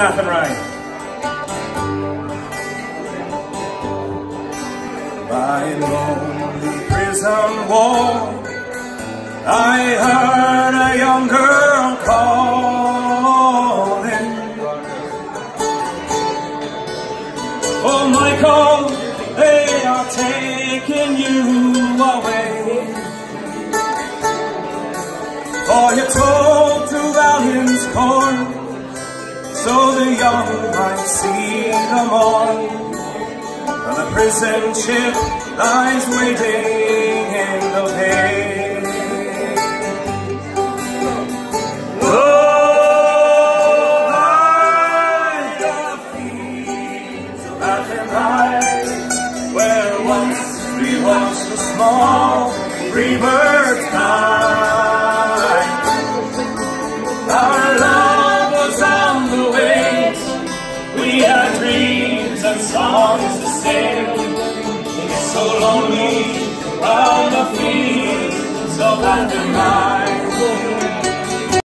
Athenry. By lonely prison wall, I heard a young girl calling. Oh, Michael, they are taking you away. For you told might see the morn. And the prison ship lies waiting in the bay. Oh, high the fields where once we watched the small rebirth dreams song is to sing. It's so lonely round the fields of Athenry.